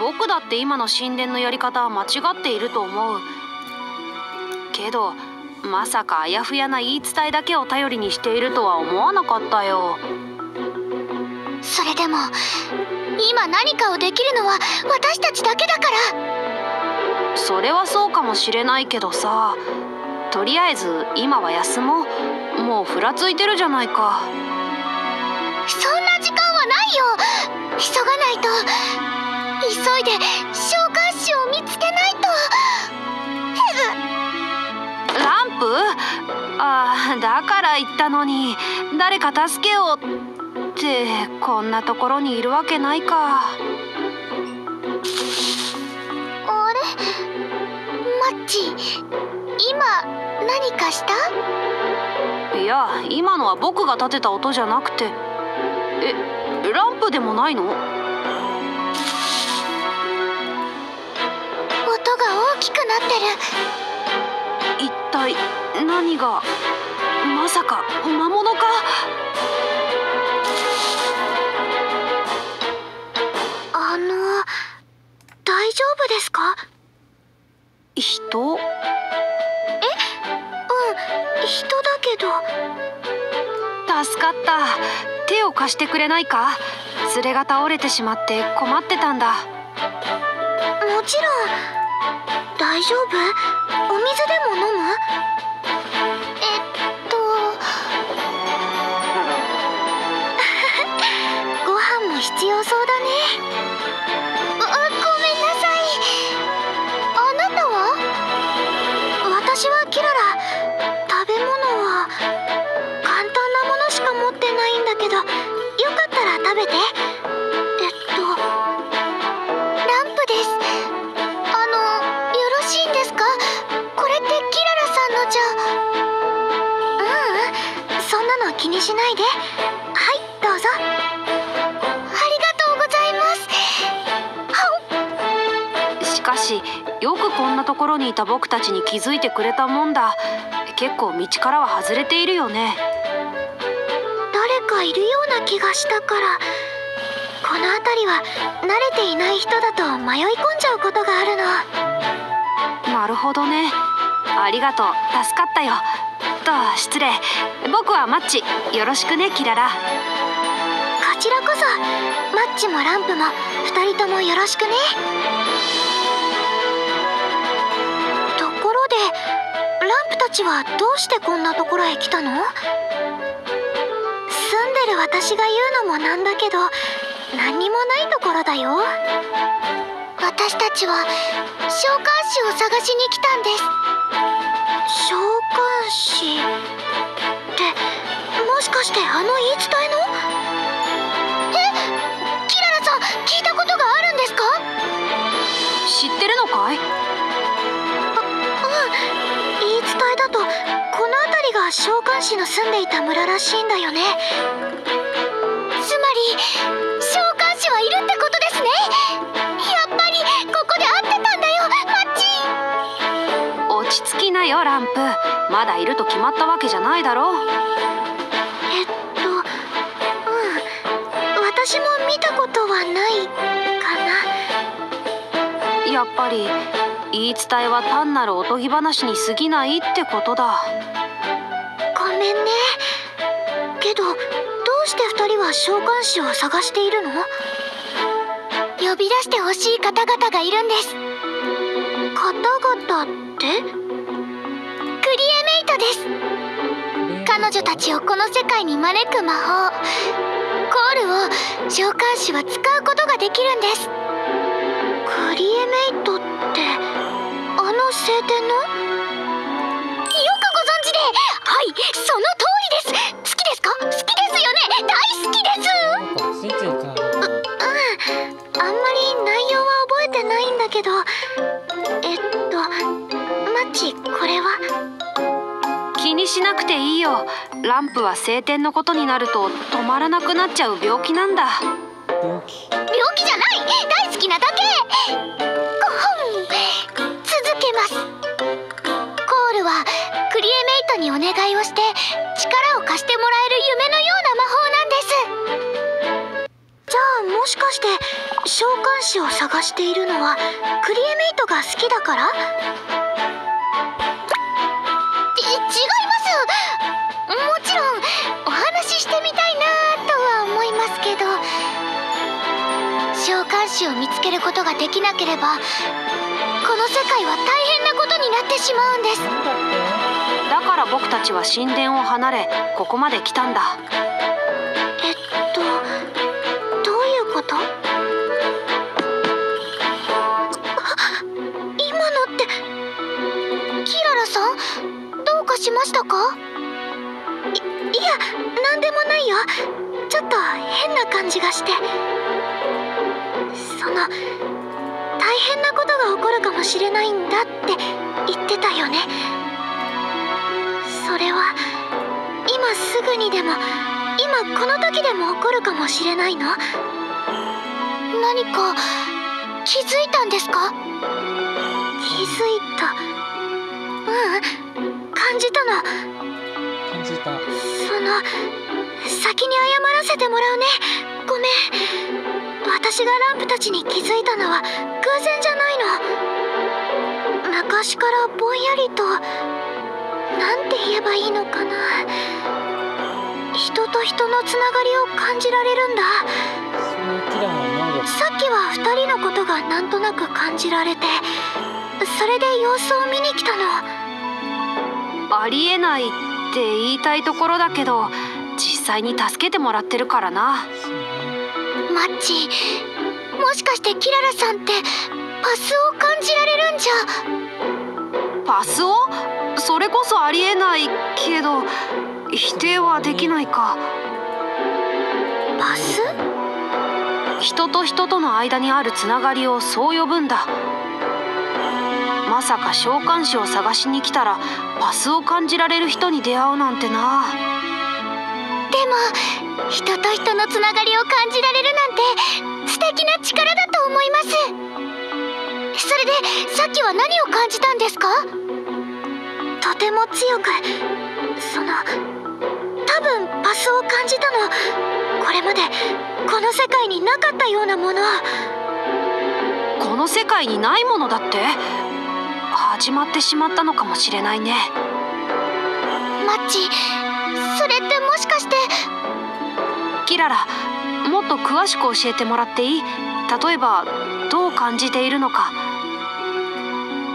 僕だって今の神殿のやり方は間違っていると思う。けどまさかあやふやな言い伝えだけを頼りにしているとは思わなかったよ。それでも今何かをできるのは私たちだけだから。それはそうかもしれないけどさとりあえず今は休もう。もうふらついてるじゃないか。そんな時間はないよ。急がないと急いで召喚師を見つけないと。ランプ？ああだから言ったのに誰か助けようってこんなところにいるわけないか。あれ？マッチ今何かした？いや今のは僕が立てた音じゃなくて。えランプでもないの？きくなってる一体何がまさか魔物かあの大丈夫ですか？人？え？うん人だけど。助かった。手を貸してくれないか？連れが倒れてしまって困ってたんだ。もちろん大丈夫？お水でも飲む？にしないで。はいどうぞ。ありがとうございます。はしかしよくこんなところにいた僕たちに気づいてくれたもんだ。結構道からは外れているよね。誰かいるような気がしたから。この辺りは慣れていない人だと迷い込んじゃうことがあるの。なるほどね。ありがとう。助かったよと失礼。僕はマッチ。よろしくねキララ。こちらこそマッチもランプも2人ともよろしくね。ところでランプたちはどうしてこんなところへ来たの？住んでる私が言うのもなんだけど何にもないところだよ。私たちは召喚師を探しに来たんです。召喚師ってもしかしてあの言い伝えの？え？キララさん聞いたことがあるんですか？知ってるのかい？あうん。言い伝えだとこの辺りが召喚師の住んでいた村らしいんだよね。つまり召喚師はいるってことですね。やっぱりここで会ってたんだよマッチ。落ち着きなよランプまだいると決まったわけじゃないだろえっとうん。私も見たことはないかな。やっぱり言い伝えは単なるおとぎ話に過ぎないってことだ。ごめんね。けどどうして2人は召喚師を探しているの？呼び出してほしい方々がいるんです。方々って？です。彼女たちをこの世界に招く魔法。コールを召喚師は使うことができるんです。クリエメイトってあの聖典の？よくご存知で。はいその通りです。好きですか？好きですよね。大好きです。スイッチかうんあんまり内容は覚えてないんだけど。えっとマッチこれは？気にしなくていいよ。ランプは晴天のことになると止まらなくなっちゃう病気なんだ。病気？病気じゃない！大好きなだけ。ごほん。続けます。コールはクリエメイトにお願いをして力を貸してもらえる夢のような魔法なんです。じゃあもしかしして召喚師を探しているのはクリエメイトが好きだから？ち違います。もちろんお話ししてみたいなとは思いますけど召喚師を見つけることができなければこの世界は大変なことになってしまうんです。だから僕たちは神殿を離れここまで来たんだ。したか？いいや何でもないよ。ちょっと変な感じがして。その大変なことが起こるかもしれないんだって言ってたよね。それは今すぐにでも今この時でも起こるかもしれないの？何か気づいたんですか？気づいた？ううん感じたの。感じた。その先に謝らせてもらうね。ごめん。私がランプたちに気づいたのは偶然じゃないの。昔からぼんやりとなんて言えばいいのかな。人と人のつながりを感じられるんだ。さっきは2人のことがなんとなく感じられてそれで様子を見に来たのありえないって言いたいところだけど実際に助けてもらってるからな。マッチもしかしてキララさんってパスを感じられるんじゃ？パスを？それこそありえないけど否定はできないか。パス？人と人との間にあるつながりをそう呼ぶんだまさか召喚師を探しに来たらパスを感じられる人に出会うなんてな。でも人と人のつながりを感じられるなんて素敵な力だと思います。それでさっきは何を感じたんですか？とても強くその多分パスを感じたのこれまでこの世界になかったようなもの。この世界にないものだって始まってしまったのかもしれないね。マッチそれってもしかして。キララもっと詳しく教えてもらっていい？例えばどう感じているのか。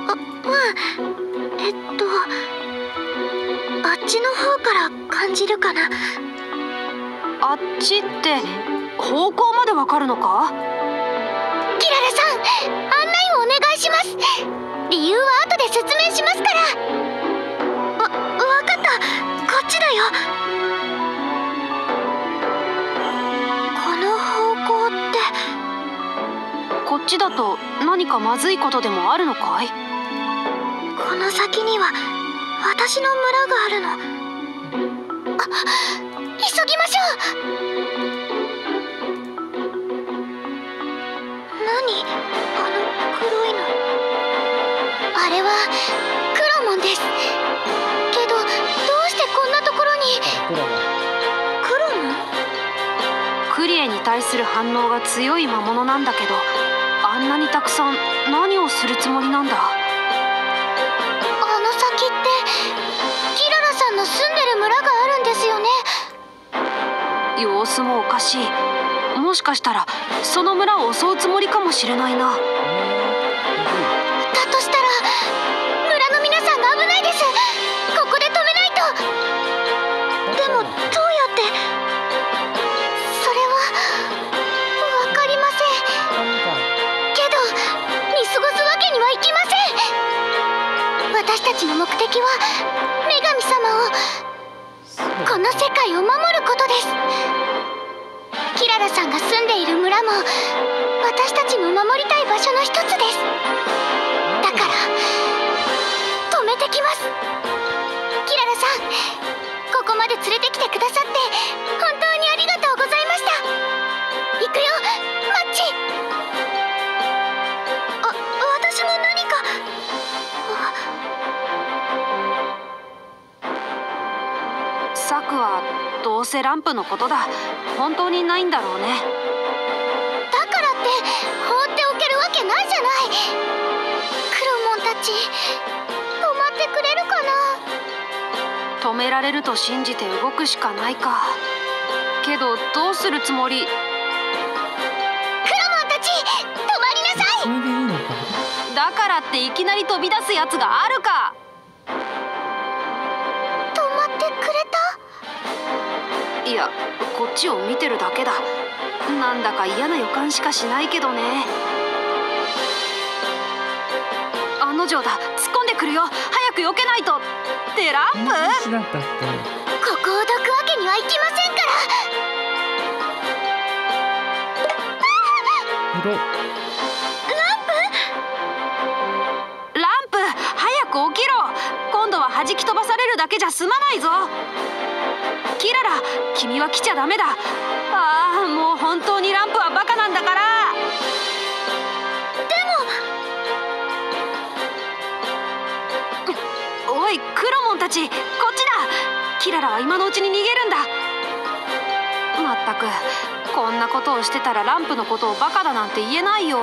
うんえっとあっちの方から感じるかな。あっちって方向までわかるのか？キララさん案内をお願いします理由は後で説明しますから。わ分かった。こっちだよ。この方向って。こっちだと何かまずいことでもあるのかい？この先には私の村があるの。あ急ぎましょう。何？あの黒いの。あれはクロモンです。けどどうしてこんなところに？モンクリエに対する反応が強い魔物なんだけどあんなにたくさん何をするつもりなんだ？あの先ってキララさんの住んでる村があるんですよね。様子もおかしい。もしかしたらその村を襲うつもりかもしれないな私たちの目的は女神様をこの世界を守ることです。キララさんが住んでいる村も私たちの守りたい場所の一つです。だから止めてきます。キララさんここまで連れてきてくださって本当にありがとうございました。行くよ。マッチあ私も何か。策はどうせランプのことだ。本当にないんだろうね。だかって放っておけるわけないじゃない。クロモンたち止まってくれるかな？止められると信じて動くしかないか。けどどうするつもり？クロモンたち止まりなさい！だからっていきなり飛び出すやつがあるか？いやこっちを見てるだけだ。なんだか嫌な予感しかしないけどね。案の定だ突っ込んでくるよ。早く避けないと。ってランこんな話だった。っけここをどくわけにはいきませんから。色ランプ早く起きろ。今度は弾き飛ばされるだけじゃ済まないぞキララ君は来ちゃダメだああもう本当にランプはバカなんだからでもおいクロモンたちこっちだキララは今のうちに逃げるんだまったくこんなことをしてたらランプのことをバカだなんて言えないよ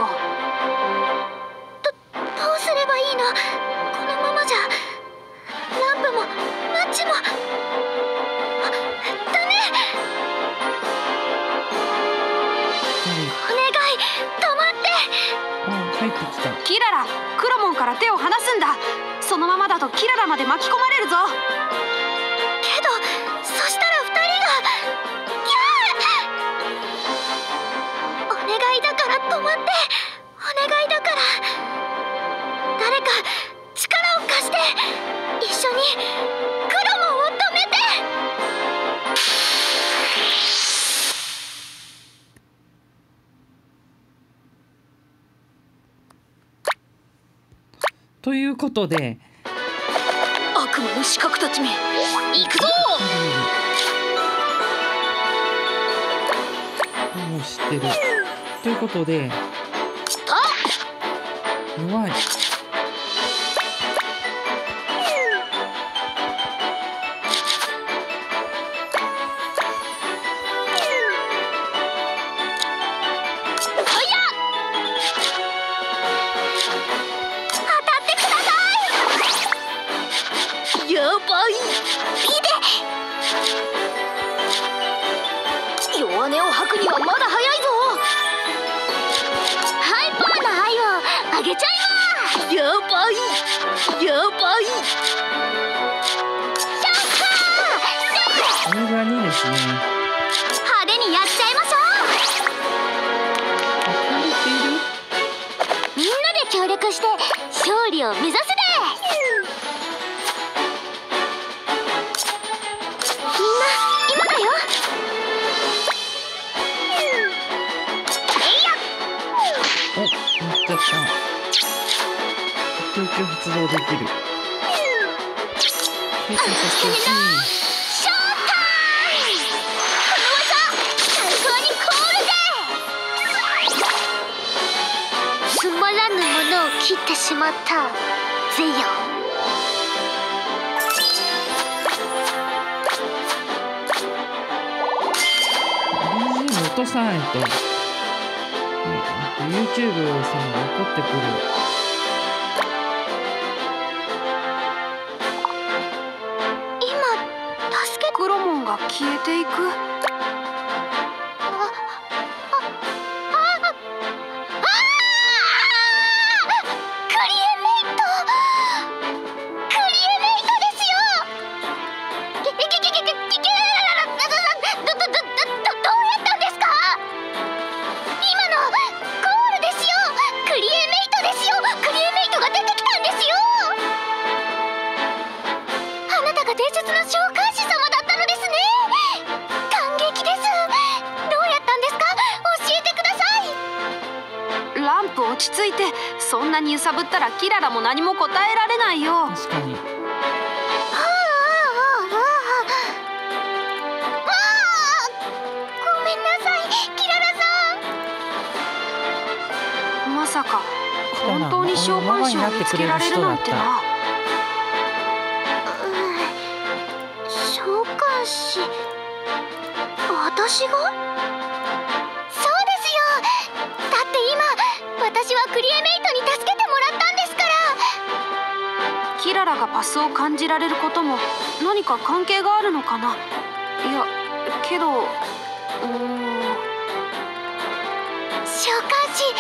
手を離すんだ。そのままだとキララまで巻き込まれるぞ。ということで悪魔のたちめ行くぞ！もう知ってる。ということで弱い弱音を吐くにはまだ早いぞ。ハイパーな愛を。あげちゃいますやばい。やばい。シャッカー。これがいいですね。撃発動できる。タ切ってしまった。ぜよ。落とさないと。YouTube さんが怒ってくる。く。ったらキララも何も答えられないよ。確かに。ああああああごめんなさいキララさんまさか本当に召喚師を見つけられるなんてなうん召喚師私がそうですよだってクリエメがパスを感じられることも何か関係があるのかな？いやけどうん。召喚師い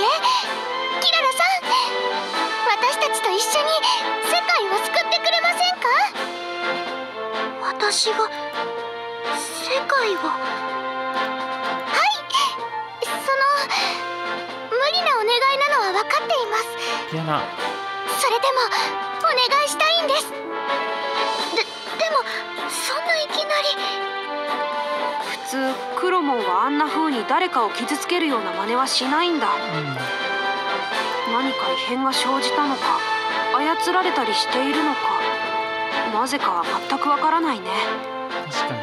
えキララさん私たちと一緒に世界を救ってくれませんか？私が世界を？はい。その無理なお願いなのは分かっています。やな。れでもお願いしたいんです。ででもそんないきなり。普通クロモンはあんな風に誰かを傷つけるような真似はしないんだ。うん何か異変が生じたのか操られたりしているのかなぜかは全くわからないね。確かに。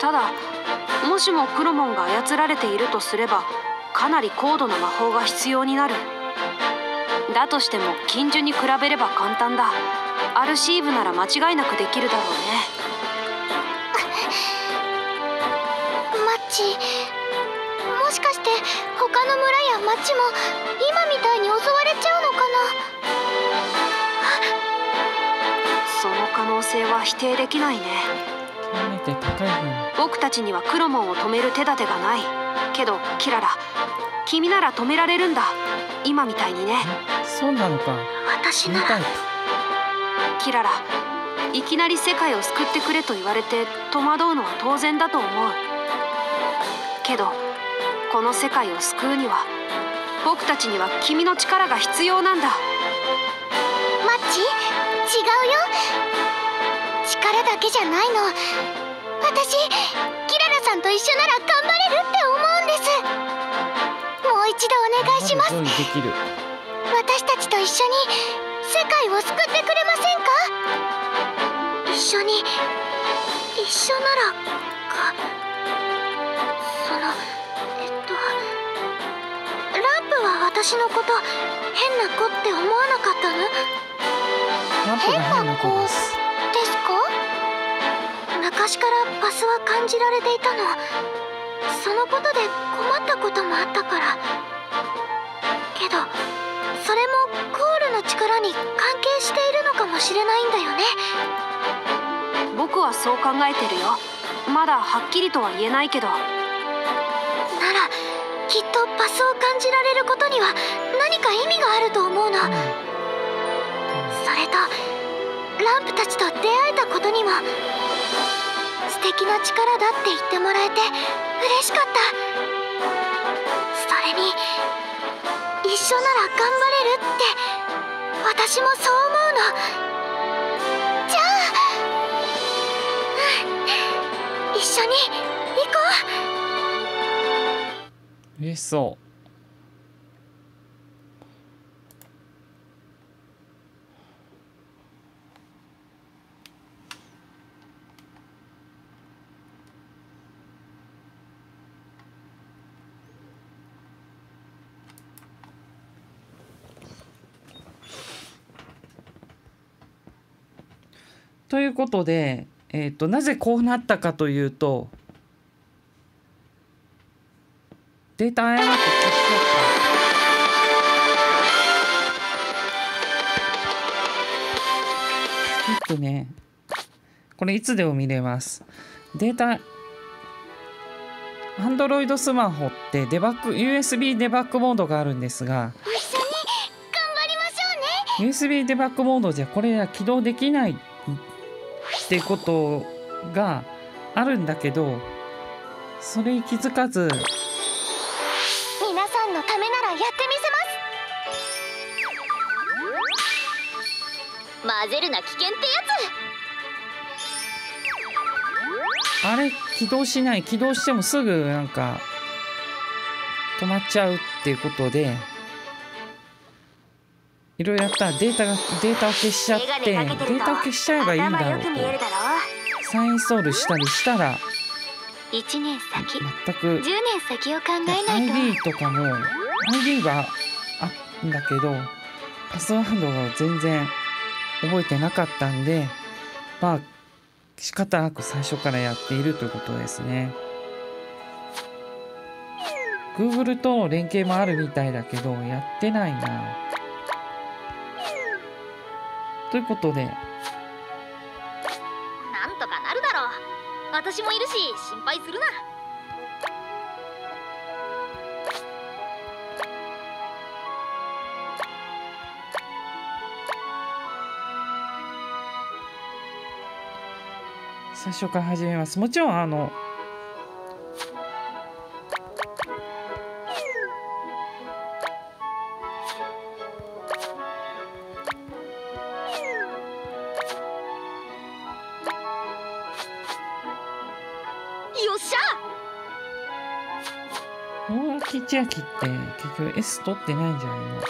ただもしもクロモンが操られているとすればかなり高度な魔法が必要になるだとしても近所に比べれば簡単だ。アルシーブなら間違いなくできるだろうね。マッチ。もしかして他の村や町も今みたいに襲われちゃうのかその可能性は否定できないね。極めて高い分僕たちに。はクロモンを止める手立てがないけどキララ君なら止められるんだ今みたいにねそうなのか。な私なら見たいキララいきなり世界を救ってくれと言われて戸惑うのは当然だと思う。けどこの世界を救うには僕たちには君の力が必要なんだ。マッチ？違うよ。力だけじゃないの。私キララさんと一緒なら頑張れるって思うんです。もう一度お願いしますと一緒に。世界を救ってくれませんか一緒に一緒ならかそのえっとランプは私のこと変な子って思わなかったの？変な子ですですか？昔からパスは感じられていたの。そのことで困ったこともあったから。に関係しているのかもしれないんだよね。僕はそう考えてるよ。まだはっきりとは言えないけど。ならきっとパスを感じられることには何か意味があると思うのそれとランプたちと出会えたことにも素敵な力だって言ってもらえて嬉しかった。それに一緒なら頑張れるって私もそう思うの。じゃあうん一緒に行こう。嬉しそう。ということで、えー、となぜこうなったかというとデータ誤って消しちゃった。えっとね、これいつでも見れます。データ、Android スマホってデバッグ、USB デバッグモードがあるんですが、一緒に頑張りましょうね USB デバッグモードじゃこれは起動できないってことがあるんだけど、それに気づかず、皆さんのためならやってみせます。混ぜるな危険ってやあれ起動しない。起動してもすぐなんか止まっちゃうっていうことでいろいろやったらデータがデータを消しちゃってデータを消しちゃえばいいんだろうとだろ再インストールしたりしたら1年先全く10年先を考えないと ID とかも ID はあったんだけどパスワードが全然覚えてなかったんでまあ仕方なく最初からやっているということですね。Google との連携もあるみたいだけどやってないなということで。なんとかなるだろう。私もいるし心配するな。最初から始めます。もちろんあのよっしゃ！大垣千秋って結局 S 取ってないんじゃないの？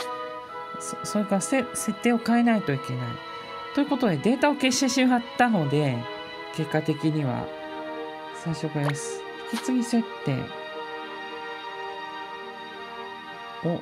そそれからせ設定を変えないといけない。ということでデータを消してしまったので結果的には最初から S 引き継ぎ設定を